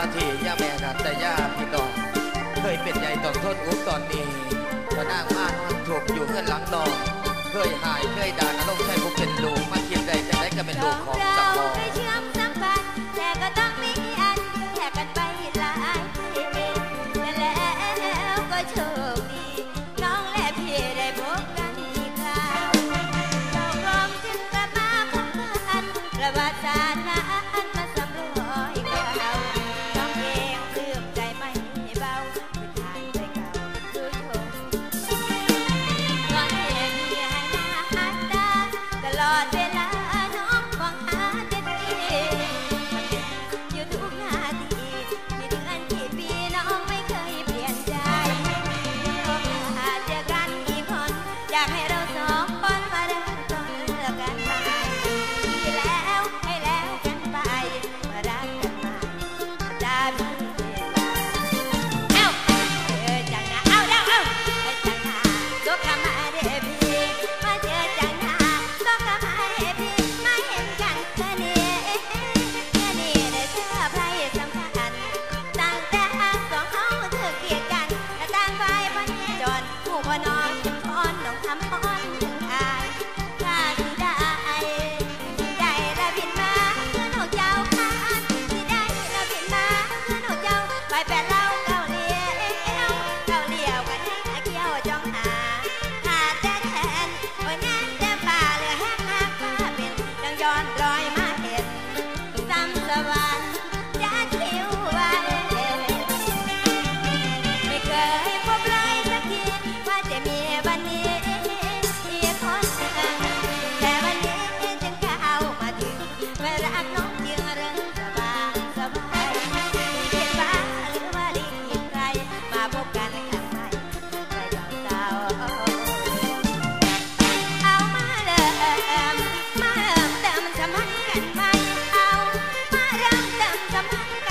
าที่ยาแม่นันแต่ยาพี่น้องเคยเป็นใหญ่ต้องทนอุบตอนนี้พระนางอ่านถูกอยู่เพื่นหลังนองเคยหายเคยด่า อดเวลาน้องมองหาดีอยู่ทุกาทีกี่เดือนกี่ปีน้องไม่เคยเปลี่ยนใจโอเจอกันกี่คนอยากให้เราสอง